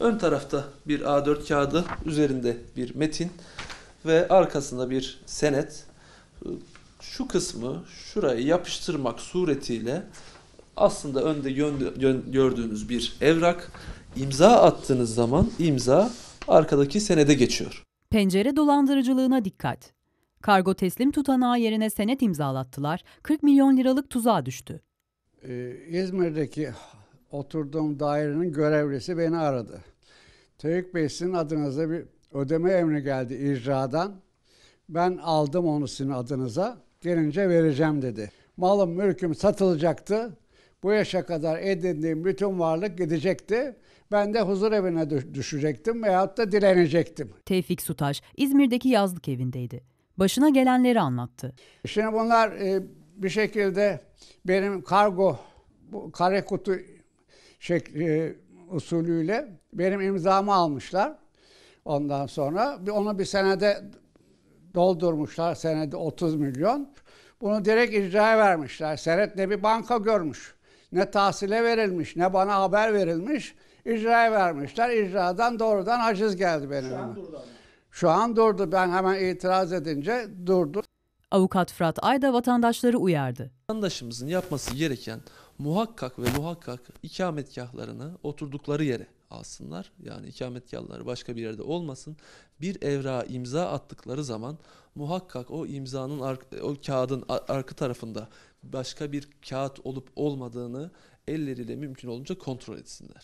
Ön tarafta bir A4 kağıdı, üzerinde bir metin ve arkasında bir senet. Şu kısmı şuraya yapıştırmak suretiyle aslında önde gö- gö- gördüğünüz bir evrak. İmza attığınız zaman imza arkadaki senede geçiyor. Pencere dolandırıcılığına dikkat. Kargo teslim tutanağı yerine senet imzalattılar, 40 milyon liralık tuzağa düştü. Ee, İzmir'deki oturduğum dairenin görevlisi beni aradı. Tevfik Bey sizin adınıza bir ödeme emri geldi icradan. Ben aldım onu sizin adınıza. Gelince vereceğim dedi. Malım mülküm satılacaktı. Bu yaşa kadar edindiğim bütün varlık gidecekti. Ben de huzur evine düş- düşecektim veyahut da dilenecektim. Tevfik Sutaş, İzmir'deki yazlık evindeydi. Başına gelenleri anlattı. Şimdi bunlar e, bir şekilde benim kargo kare kutu şekli e, usulüyle benim imzamı almışlar. Ondan sonra bir onu bir senede doldurmuşlar. Senede 30 milyon. Bunu direkt icraya vermişler. Senet ne bir banka görmüş, ne tahsile verilmiş, ne bana haber verilmiş. İcraya vermişler. İcradan doğrudan haciz geldi benim. Şu an durdu Şu an durdu. Ben hemen itiraz edince durdu. Avukat Fırat Ayda vatandaşları uyardı. Vatandaşımızın yapması gereken muhakkak ve muhakkak ikametgahlarını oturdukları yere alsınlar. Yani ikametgahları başka bir yerde olmasın. Bir evrağa imza attıkları zaman muhakkak o imzanın o kağıdın arka tarafında başka bir kağıt olup olmadığını elleriyle mümkün olunca kontrol etsinler.